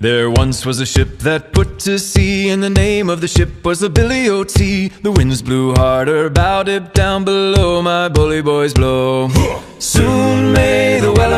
There once was a ship that put to sea, and the name of the ship was the Billy o' Tea The winds blew harder, bowed it down below, my bully boys blow.